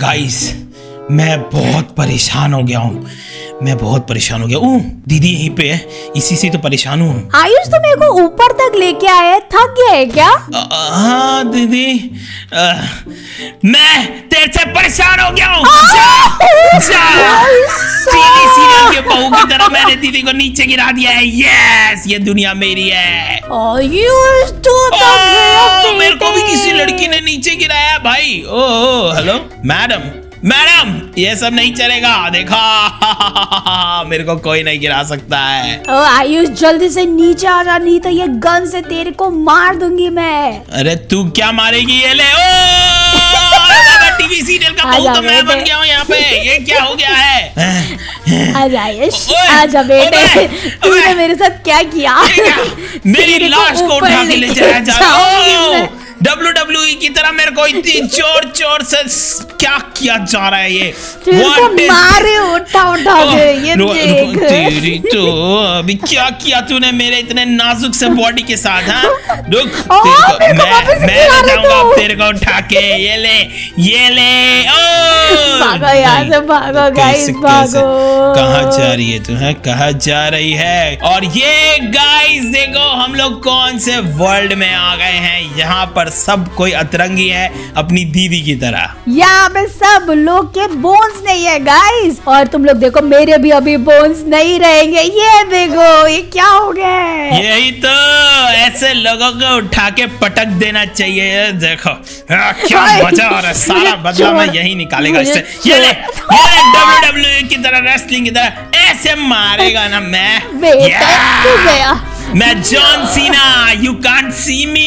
Guys मैं बहुत परेशान हो गया हूँ। मैं बहुत परेशान हो गया। हूँ दीदी यहीं पे है। इसी से तो परेशान हूँ। आयुष तो मेरे को ऊपर तक लेके आया है। थक गया है क्या? हाँ दीदी। अ, मैं तेरे से परेशान हो गया हूँ। के बहू की तरह मैंने दीदी को नीचे गिरा दिया है। यस ये दुनिया मेरी है। आयुष तू ओ, मेरे को भी किसी लड़की है, भाई ओ हेलो मैडम मैडम ये सब नहीं चलेगा देखा? मेरे को कोई नहीं गिरा सकता है। ओ आयुष जल्दी से नीचे आ जा नहीं तो ये गन से तेरे को मार दूँगी मैं। अरे तू क्या मारेगी ये ले ओ टीवी सीरियल का बहू आजा तो मैं बन गया हूँ यहाँ पे ये क्या हो गया है? आजा आयुष ओए, आजा बेटे। तूने मेरे साथ क्या किया? मेरी लाश को उठा के ले जाया जा डब्ल्यू डब्ल्यू E की तरह मेरे को इतनी चोर चोर से क्या किया जा रहा है ये? is- मारे उठा उठा के ये रो- देख। तेरी तो अभी क्या किया तूने मेरे इतने नाजुक से बॉडी के साथ हाँ? रुक तेरे को को मैं मैं ले जाऊँगा तेरे को उठा के ये ले ये ले ओ! भागो यहाँ से भागो गाइस? भागो। कहाँ जा रही है तू है? कहाँ जा रही है? और ये गाइस देखो हम लोग कौन से वर्ल्ड में आ गए हैं? यहाँ पर सब कोई अतरंगी है अपनी दीदी की तरह। यहाँ पे सब लोग के बोन्स नहीं है गाइस और तुम लोग देखो मेरे भी अभी बोन्स नहीं रहेंगे। ये देखो ये क्या हो गया यही तो ऐसे लोगों को उठा के पटक देना चाहिए देखो। हाँ, क्या मज़ा आ रहा है सारा बदला मैं यही निकालेगा इससे। ये ले ये ले डब्ल्यू डब्ल्यू की तरह रेसलिंग की तरह। ऐसे मारेगा ना मैं। बेटा मैं John Cena you can't see मी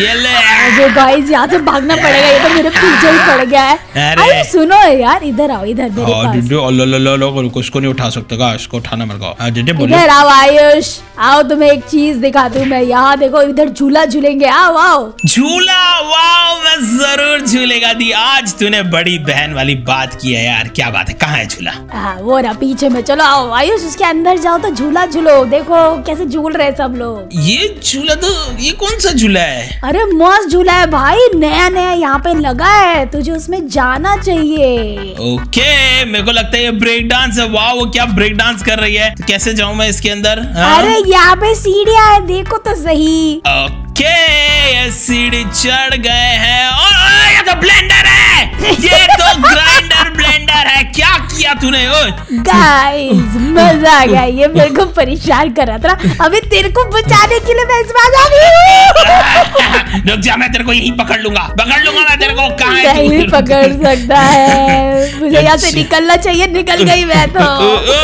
ये ले। अरे गाइस यहाँ से भागना पड़ेगा ये तो मेरे पीछे ही पड़ गया है। अरे। सुनो यार इधर आओ इधर मेरे और पास। डिडे अल्लाह अल्लाह अल्लाह को इसको नहीं उठा सकता का इसको उठाना मेरे को। हाँ डिडे बोलो। इधर आओ आयुष आओ तुम्हें एक चीज़ दिखाती हूँ मैं। यहाँ देखो इधर झूला झूलेंगे। आओ आओ। झूला वाओ मैं ज़रूर झूलेगा दी। आज तूने बड़ी बहन वाली बात की है यार क्या बात है? कहाँ है झूला? हाँ वो ना पीछे में। चलो आओ आयुष उसके अंदर जाओ तो झूला झूलो। देखो कैसे झूल रहे सब लोग। ये झूला तो ये कौन सा झूला है? अरे मस्त झूला है भाई नया नया यहाँ पे लगा है तुझे उसमें जाना चाहिए। ओके मेरे को लगता है ये ब्रेक डांस है। वाह वो क्या ब्रेक डांस कर रही है? तो कैसे जाऊँ मैं इसके अंदर? हा? अरे यहाँ पे सीढ़िया है देखो तो सही। ओके। ये सीढ़ी चढ़ गए हैं और ये तो ब्लेंडर है। ये तो ग्राइंडर ब्लेंडर है। क्या किया तूने ओए? गाइस मज़ा आ गया। ये मेरे को परेशान कर रहा था। अभी तेरे को बचाने के लिए मैं इस बार आ गई हूँ। रुक जा मैं तेरे को यहीं पकड़ लूँगा। पकड़ लूँगा मैं तेरे को। कहाँ है तू? नहीं पकड़ सकता है। मुझे यहाँ से अच्छा। निकलना चाहिए। निकल गई मैं तो। ओ, ओ, ओ,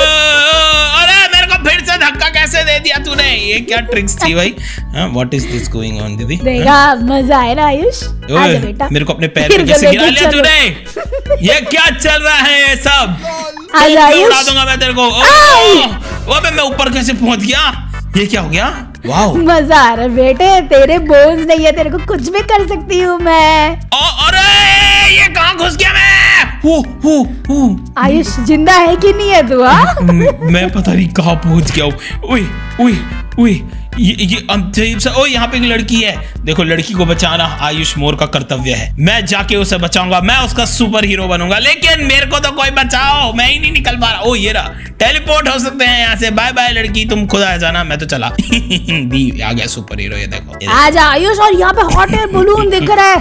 अरे को फिर से धक्का कैसे दे दिया तूने? ये क्या ट्रिक्स थी भाई? What is this going on दीदी? देखा मज़ा आया ना आयुष? आ आजा बेटा। मेरे को अपने पैर पे कैसे गिरा लिया तूने? ये क्या चल रहा है ये सब? आजा जा उड़ा आयुष। दूँगा मैं तेरे को। ओ, आई! मैं ऊपर कैसे पहुँच गया? ये क्या हो गया? मज़ा आ रहा है बेटे तेरे बोन्स नहीं है तेरे को कुछ भी कर सकती हूँ मैं। ओ, अरे ये कहाँ घुस गया मैं? Who, who, who. आयुष ज़िंदा है कि नहीं है तू हाँ? मैं पता नहीं कहाँ पहुँच गया हूँ। ये ये सा ओ यहाँ पे एक लड़की है। देखो, लड़की को बचाना आयुष मोर का कर्तव्य है। मैं जाके उसे बचाऊँगा, मैं उसका सुपर हीरो बनूँगा, लेकिन मेरे को तो कोई बचाओ, मैं ही नहीं निकल पा रहा। ओ ये रहा। टेलीपोर्ट हो सकते हैं यहाँ से। बाय बाय, लड़की, तुम खुद आ जाना, मैं तो चला। दी आ गया सुपर हीरो, ये देखो देखो। आयुष, और यहाँ पे हॉट एयर बलून दिख रहा है।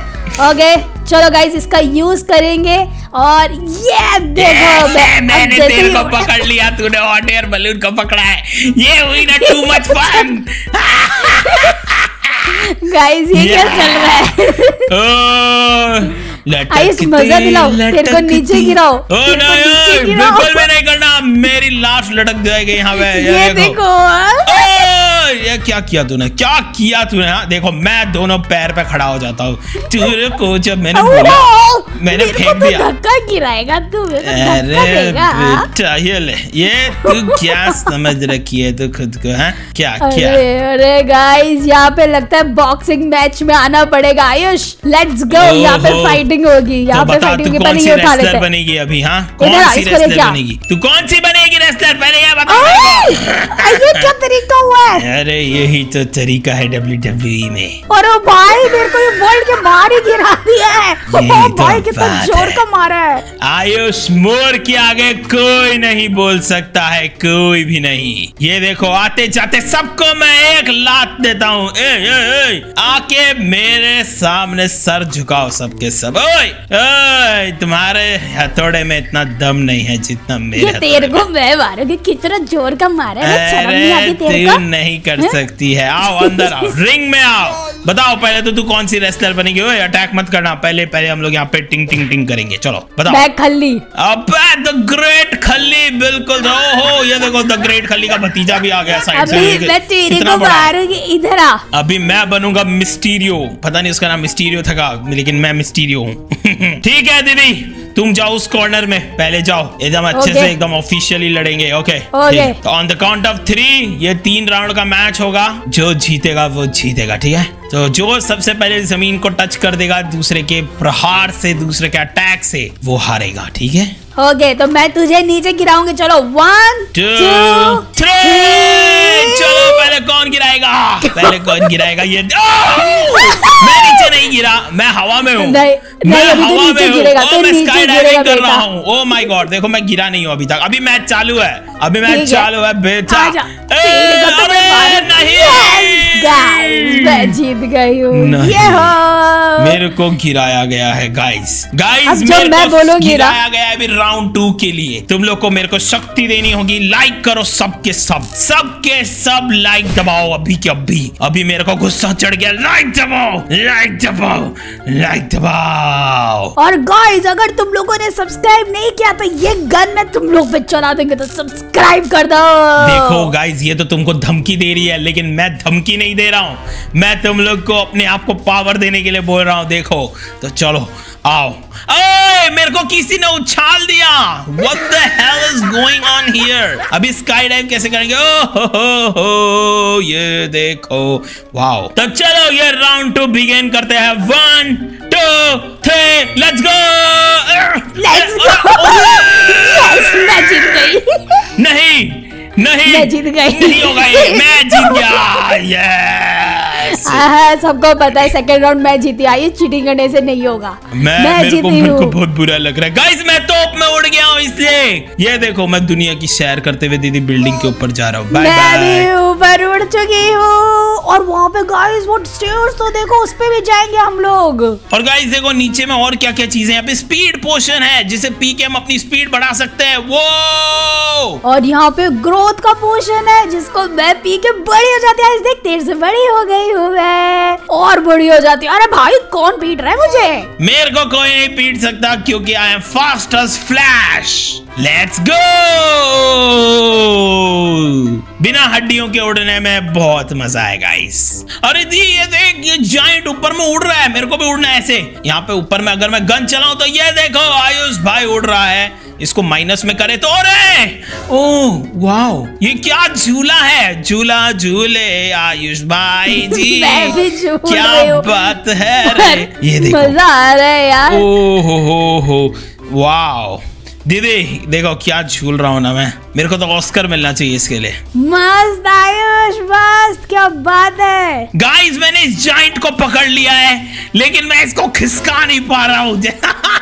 ओके। चलो गाइस इसका यूज़ करेंगे और ये देखो मैं मैंने तेरे को पकड़ लिया तूने हॉट एयर बलून को पकड़ा है। ये हुई ना टू मच फन गाइस ये क्या चल रहा है? आयुष, मज़ा दिलाओ, तेरे को नीचे गिराओ, नीचे गिराओ। बिल्कुल भी नहीं करना मेरी लाश लटक जाएगी यहाँ पे ये देखो। ओ, ये क्या किया तूने? क्या किया तूने हाँ? देखो मैं दोनों पैर पे खड़ा हो जाता हूँ। तेरे को जब मैंने बोला मैंने फेंक तो दिया। धक्का गिराएगा तू अरे बेटा ये ले ये तू क्या समझ रखी है तू खुद को है? क्या क्या? अरे गाइस यहाँ पे लगता है बॉक्सिंग मैच में आना पड़ेगा आयुष लेट्स गो यहाँ पे फाइटिंग होगी यहाँ तो पे फाइटिंग होगी पहले ये उठा लेते हैं। बनेगी अभी हाँ? कौन सी रेसलर बनेगी? तू कौन सी बनेगी रेसलर पहले ये बता। ये क्या तरीका हुआ है? अरे, यही तो तरीका है डब्ल्यू डब्ल्यू में। और ओ भाई, मेरे को ये वर्ल्ड के बाहर ही गिरा दिया है। ओ तो भाई कितना ज़ोर का मारा है। आयुष मोर के आगे कोई नहीं बोल सकता है कोई भी नहीं। ये देखो आते जाते सबको मैं एक लात देता हूँ। आके मेरे सामने सर झुकाओ सबके सब। ओए ओए तुम्हारे हथौड़े में इतना दम नहीं है जितना मेरे ये तेरे को मैं मारूँगी कितना ज़ोर का मारा है। तू को। नहीं कर सकती है। आओ अंदर आओ। रिंग में आओ। बताओ पहले तो तू कौन सी रेसलर बनेगी? ओए अटैक मत करना। पहले पहले हम लोग यहाँ पे टिंग टिंग टिंग करेंगे। चलो बताओ। मैं खल्ली। अबे द ग्रेट खल्ली बिल्कुल। ओहो ये देखो द ग्रेट खल्ली का भतीजा भी आ गया साइड से। अभी मैं तेरे को मारूँगी इधर आ। अभी मैं बनूँगा मिस्टीरियो। पता नहीं उसका नाम मिस्टीरियो था का लेकिन मैं मिस्टीरियो हूँ। ठीक है दीदी। तुम जाओ उस कॉर्नर में। पहले जाओ। एकदम अच्छे Okay. से एकदम ऑफिशियली लड़ेंगे ओके. तो on the count of three ये तीन राउंड का मैच होगा। जो जीतेगा वो जीतेगा ठीक है? तो जो सबसे पहले ज़मीन को टच कर देगा दूसरे के प्रहार से दूसरे के अटैक से वो हारेगा ठीक है? ओके गए तो मैं तुझे नीचे गिराऊँगी। चलो वन टू थ्री चलो पहले कौन गिराएगा? पहले कौन गिराएगा ये? मैं नीचे नहीं गिरा मैं हवा में हूँ। मैं तो हवा में हूँ। गिरेगा, तो मैं स्काई डाइविंग कर रहा हूँ। ओ माय गॉड देखो मैं गिरा नहीं हूँ अभी तक। अभी मैच चालू है। अभी मैच चालू है बेटा। तो मैं जीत गई हूँ। हो। मेरे को गिराया गया है गाइस गाइस मेरे मैं को गिराया गया है अभी राउंड टू के लिए। तुम लोग को मेरे को शक्ति देनी होगी। लाइक करो सबके सब सबके सब लाइक दबाओ अभी के अभी। अभी मेरे को गुस्सा चढ़ गया। लाइक दबाओ लाइक दबाओ लाइक दबाओ। और गाइस अगर तुम लोगों ने सब्सक्राइब नहीं किया तो ये गन मैं तुम लोग पे चला देंगे तो सब्सक्राइब कर दो। देखो गाइस ये तो तुमको धमकी दे रही है लेकिन मैं धमकी नहीं दे रहा हूँ। मैं तुम लोग को अपने आप को पावर देने के लिए बोल रहा हूँ देखो। तो चलो आओ। ओए मेरे को किसी ने उछाल दिया। What the hell is going on here? अभी स्काई डाइव कैसे करेंगे? ओ हो हो हो ये देखो। वाओ तो चलो ये राउंड टू बिगेन करते हैं। One two three let's go Let's go. Yes, मैं जीत गई। नहीं नहीं। मैं जीत गई। नहीं होगा ये मैं जीत गया। यस सबको पता है सेकंड राउंड मैं जीती आई चीटिंग करने से नहीं होगा। मैं, मेरे को जीती मेरे को हूँ। बहुत बुरा लग रहा है। गाइस मैं तोप में उड़ गया हूँ इसलिए। ये देखो मैं दुनिया की सैर करते हुए दीदी बिल्डिंग के ऊपर जा रहा हूँ। बाय मैं भी बाय ऊपर उड़ चुकी हूँ। और वहाँ पे गाइस वो स्टेयर्स तो देखो उस पे भी जाएँगे हम लोग। और गाइस देखो नीचे में और क्या क्या चीज़ें हैं? यहाँ पे स्पीड पोशन है जिसे पी के हम अपनी स्पीड बढ़ा सकते हैं। वो और यहाँ पे ग्रोथ का पोशन है जिसको मैं पी के बड़ी हो। जाती है देख तेरे से बड़ी हो गई हूँ मैं। और बड़ी हो जाती है। अरे भाई, कौन पीट रहा है मुझे? मेरे को कोई नहीं पीट सकता क्योंकि I am fast flash let's go बिना हड्डियों के उड़ने में बहुत मज़ा आएगा गाइस अरे दी ये देख, ये जाइंट ऊपर में उड़ रहा है। मेरे को भी उड़ना है ऐसे। यहाँ पे ऊपर में अगर मैं गन चलाऊं तो ये देखो, आयुष भाई उड़ रहा है। इसको माइनस में करे तो अरे ओह वाओ ये क्या झूला है? झूला झूले आयुष भाई जी। मैं भी क्या बात है रे। ये देखो। मज़ा आ रहा है यार। ओ हो हो। हो वाओ। दीदी देखो क्या झूल रहा हूँ ना मैं। मेरे को तो ऑस्कर मिलना चाहिए इसके लिए। मस्त आयुष मस्त क्या बात है। गाइस मैंने इस जाइंट को पकड़ लिया है लेकिन मैं इसको खिसका नहीं पा रहा हूँ।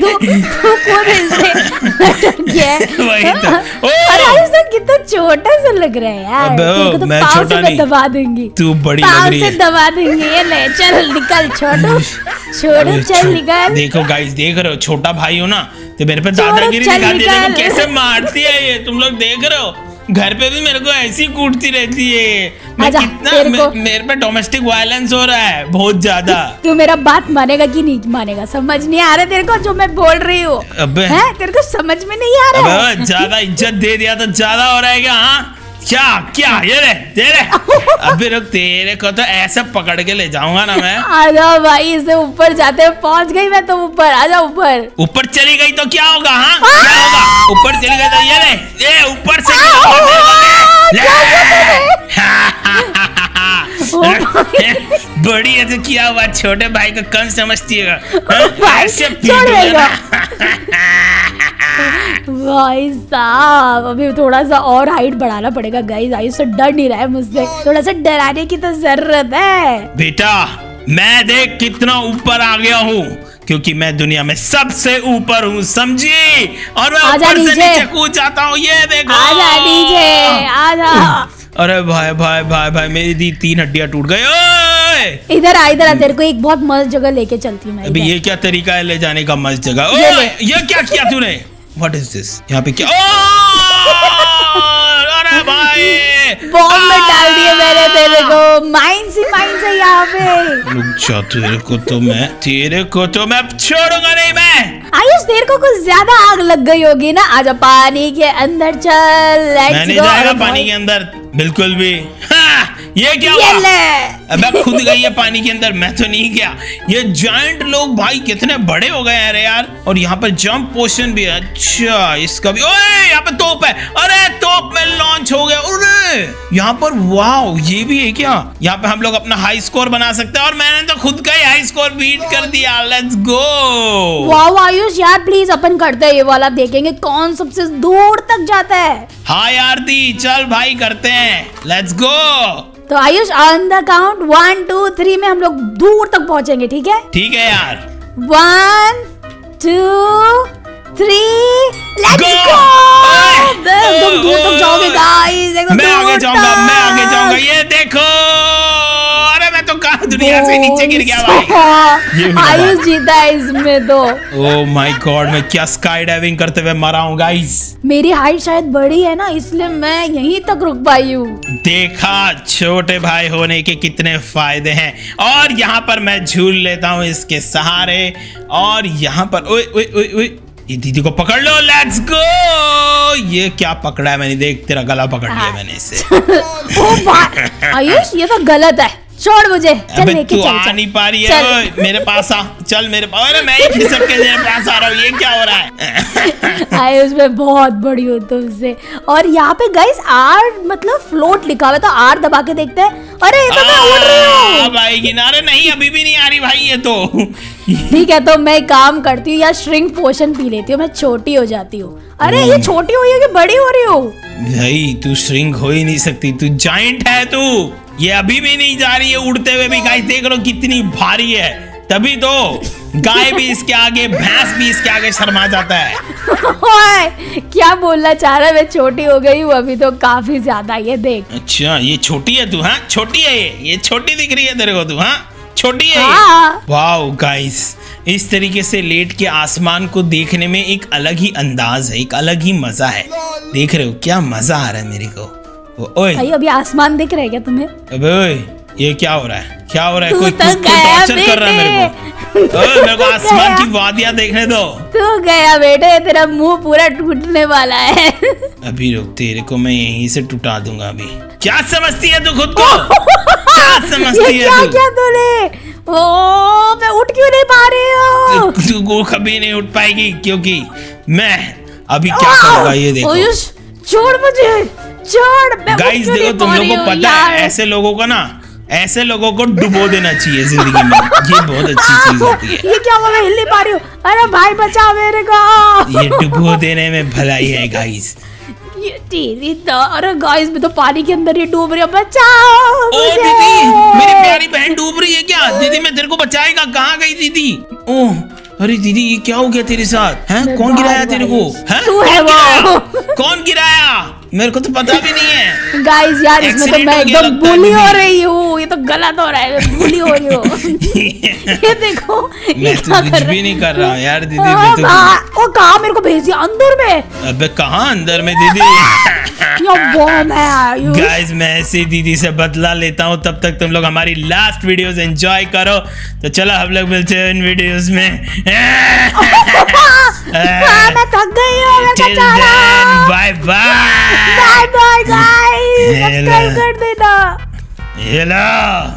तू तू खुद इससे अटक गया वही तो। अरे आयुष तो कितना छोटा सा लग रहा है यार अबे, तो मैं छोटा नहीं। दबा दूँगी तू बड़ी लग रही से है दबा दूँगी ये ले चल निकल छोटू छोटू चल निकल देखो गाइस देख रहे हो छोटा भाई हो ना तो मेरे पे दादागिरी दिखाती है कैसे मारती है ये तुम लोग देख रहे हो घर पे भी मेरे को ऐसी कूटती रहती है। मैं कितना मे, मेरे पे डोमेस्टिक वायलेंस हो रहा है बहुत ज़्यादा। तू मेरा बात मानेगा कि नहीं मानेगा? समझ नहीं आ रहा तेरे को जो मैं बोल रही हूँ। तेरे को समझ में नहीं आ रहा ज़्यादा इज़्ज़त दे दिया तो ज़्यादा हो रहा है क्या हाँ? क्या क्या? ये रे तेरे अभी रुक तेरे को तो ऐसे पकड़ के ले जाऊँगा ना मैं। आ जाओ भाई इसे ऊपर जाते पहुँच गई मैं तो ऊपर आ जाओ ऊपर। ऊपर चली गई तो क्या होगा हाँ? क्या होगा? ऊपर चली गई तो ये ले ये ऊपर से बड़ी ऐसे किया हुआ? छोटे भाई को कम समझती है हाँ? भाई, साहब अभी थोड़ा सा और हाइट बढ़ाना पड़ेगा गाइस आयुष से डर नहीं रहा है मुझसे। थोड़ा सा डराने की तो ज़रूरत है। बेटा मैं देख कितना ऊपर आ गया हूँ क्योंकि मैं दुनिया में सबसे ऊपर हूँ समझी? और मैं ऊपर से नीचे। नीचे कूद जाता हूँ ये देखो। आजा नीचे आजा। अरे भाई भाई भाई भाई मेरी दी तीन हड्डियाँ टूट गई। इधर आ इधर आ तेरे को एक बहुत मस्त जगह लेके चलती हूँ अभी ये क्या तरीका है ले जाने का मस्त जगह? ये ओए ये क्या किया तूने? व्हाट इज़ दिस यहाँ पे क्या अरे भाई! बॉम्ब में डाल दिए मैंने तेरे को। माइन सी माइन से यहाँ पे। रुक जा तेरे को तो मैं तेरे को तो मैं छोड़ूँगा नहीं मैं। आयुष तेरे को कुछ ज़्यादा आग लग गई होगी ना? आजा पानी के अंदर चल मैं नहीं जाएगा पानी के अंदर। बिल्कुल भी। हाँ, ये क्या ये हुआ? अबे खुद गई है पानी के अंदर मैं तो नहीं गया। ये जायंट लोग भाई कितने बड़े हो गए हैं रे यार। और यहाँ पर जंप पोशन भी है। अच्छा इसका भी ओए यहाँ पे तोप है। अरे तोप में लॉन्च हो गया। अरे यहाँ पर वाओ ये भी है क्या? यहाँ पे हम लोग अपना हाई स्कोर बना सकते हैं। और मैंने तो खुद का ही हाई स्कोर बीट कर दिया। लेट्स गो वाओ आयुष यार प्लीज़ अपन करते हैं ये वाला। देखेंगे कौन सबसे दूर तक जाता है। हाँ यार दी चल भाई करते हैं। लेट्स गो तो Ayush on the count one two three में हम लोग दूर तक पहुँचेंगे ठीक है? ठीक है यार। One two three let's! Go तुम दूर तक जाओगे गाइस एकदम मैं आगे जाऊँगा मैं आगे। जाऊँगा ये देखो। दुनिया से नीचे गिर गया भाई। ये आयुष जीता है इसमें तो ओ माय गॉड मैं क्या स्काई डाइविंग करते हुए मरा हूँ गाइस मेरी हाइट शायद बड़ी है ना इसलिए मैं यहीं तक रुक पाई हूँ। देखा छोटे भाई होने के कितने फ़ायदे हैं। और यहाँ पर मैं झूल लेता हूँ इसके सहारे। और यहाँ पर ओए ओए ओए ओए ये दीदी को पकड़ लो लेट्स गो ये क्या पकड़ा है मैंने देख तेरा गला पकड़ लिया मैंने इसे। ओ आयुष ये तो गलत है। छोड़ मुझे। चल लेके चल आ चल। नहीं पा रही है। मेरे पास आ। चल मेरे पास अरे मैं ही खिसक के तेरे पास आ रहा हूँ। ये क्या हो रहा है? आयुष मैं बहुत बड़ी हूँ तुमसे। और यहाँ पे गाइस आर मतलब फ्लोट लिखा हुआ है तो आर दबा के देखते हैं। अरे ये तो मैं उड़ रही हूँ। ना। अरे नहीं अभी भी नहीं आ रही भाई ये तो। ठीक है तो मैं काम करती हूँ या श्रिंक पोशन पी लेती हूँ। मैं छोटी हो जाती हूँ। अरे ये छोटी हो रही है कि बड़ी हो रही हो? भाई तू श्रिंक हो ही नहीं सकती। तू जाइंट है तू। ये अभी भी नहीं जा रही है उड़ते हुए भी गाइस देख लो कितनी भारी है। तभी तो गाय भी इसके आगे भैंस भी इसके आगे शर्मा जाता है। ओए, क्या बोलना चाह रहा है? मैं छोटी हो गई हूँ अभी तो काफ़ी ज़्यादा ये देख। अच्छा ये छोटी है तू हाँ? छोटी है ये ये छोटी दिख रही है तेरे को तू हाँ? छोटी है हाँ। वाओ गाइस इस तरीके से लेट के आसमान को देखने में एक अलग ही अंदाज है एक अलग ही मज़ा है। देख रहे हो क्या मज़ा आ रहा है मेरे को। ओए। भाई अभी आसमान दिख रहा है क्या तुम्हें? अबे ओए ये क्या हो रहा है? क्या हो रहा है? कोई तो टॉर्चर कर रहा है मेरे को। ओए मेरे को तू आसमान की वादियाँ देखने दो। तू गया बेटे तेरा मुँह पूरा टूटने वाला है। अभी रुक तेरे को मैं यहीं से टुटा दूँगा अभी। क्या समझती है तू खुद को? क्या समझती है तू? क्या तूने? ओ मैं उठ क्यों नहीं पा रही हूँ? तू को कभी नहीं उठ पाएगी क्योंकि मैं अभी क्या करूँगा ये देखो। छोड़ मुझे। गाइस देखो तुम लोगों को पता है ऐसे लोगों को ना ऐसे लोगों को डुबो देना चाहिए ज़िंदगी में। ये बहुत अच्छी चीज़ होती है। ये क्या हुआ मैं हिल नहीं पा रही हूँ? अरे भाई बचाओ मेरे को। ये डुबो देने में भलाई है गाइस ये तेरी तो अरे गाइस मैं तो पानी के अंदर ही डूब रही हूँ बचाओ ओ दीदी मेरी प्यारी बहन डूब रही है क्या? दीदी मैं तेरे को बचाएगा कहाँ गई दीदी? ओह अरे दीदी ये क्या हो गया तेरे साथ? हैं? कौन गिराया तेरे को? हैं? तू कौन है वो। गिराया? मेरे को तो पता भी नहीं है। गाइस यार इसमें तो मैं हो एकदम है बुली हो रही हूँ। ये तो गलत हो रहा है बुली हो रही हो। ये देखो ये मैं तो कुछ कर भी नहीं कर रहा हूँ यार दीदी हाँ, मैं तो कहाँ- ओ कहा मेरे को भेज दिया? अंदर में। अबे कहा अंदर में दीदी? है गाइस मैं ऐसे दीदी से बदला लेता हूँ तब तक तुम लोग हमारी लास्ट वीडियोस एंजॉय करो। तो चलो हम लोग मिलते हैं इन वीडियोस में। हाँ, मैं थक गई हूँ bye bye. Bye bye guys subscribe कर देना। Hello.